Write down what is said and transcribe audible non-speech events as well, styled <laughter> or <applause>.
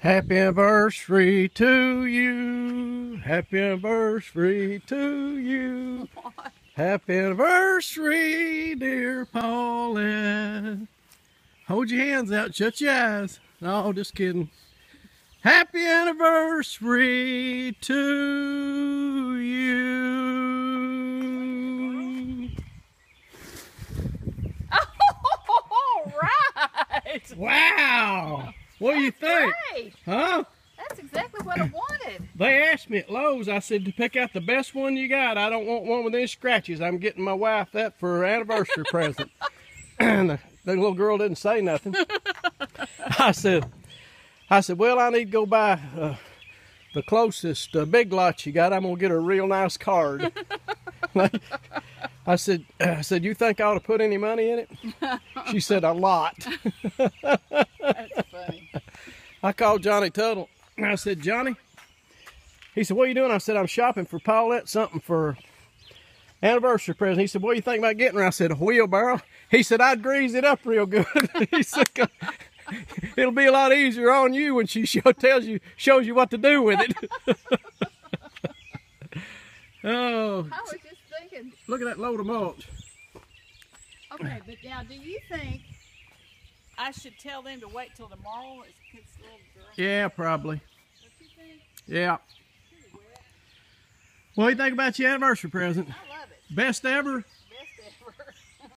Happy anniversary to you. Happy anniversary to you. Happy anniversary, dear Paulette. Hold your hands out, shut your eyes. No, just kidding. Happy anniversary to you. <laughs> All right. Wow. What do you think? Great. Huh? That's exactly what I wanted. They asked me at Lowe's, I said to pick out the best one you got. I don't want one with any scratches. I'm getting my wife that for her anniversary <laughs> present. and the, the little girl didn't say nothing. <laughs> I said, I said, well, I need to go buy uh, the closest uh, big lot you got. I'm gonna get a real nice card. <laughs> I said, I said, you think I ought to put any money in it? She said, a lot. I called Johnny Tuttle. And I said, Johnny, he said, what are you doing? I said, I'm shopping for Paulette something for anniversary present. He said, what do you think about getting her? I said, a wheelbarrow. He said, I'd grease it up real good. <laughs> he said, it'll be a lot easier on you when she show, tells you, shows you what to do with it. <laughs> oh, I was just thinking. look at that load of mulch. Okay, but now, do you think I should tell them to wait till tomorrow? It's it's a little girl. Yeah, probably. What you think? Yeah. What do you think about your anniversary present? I love it. Best ever?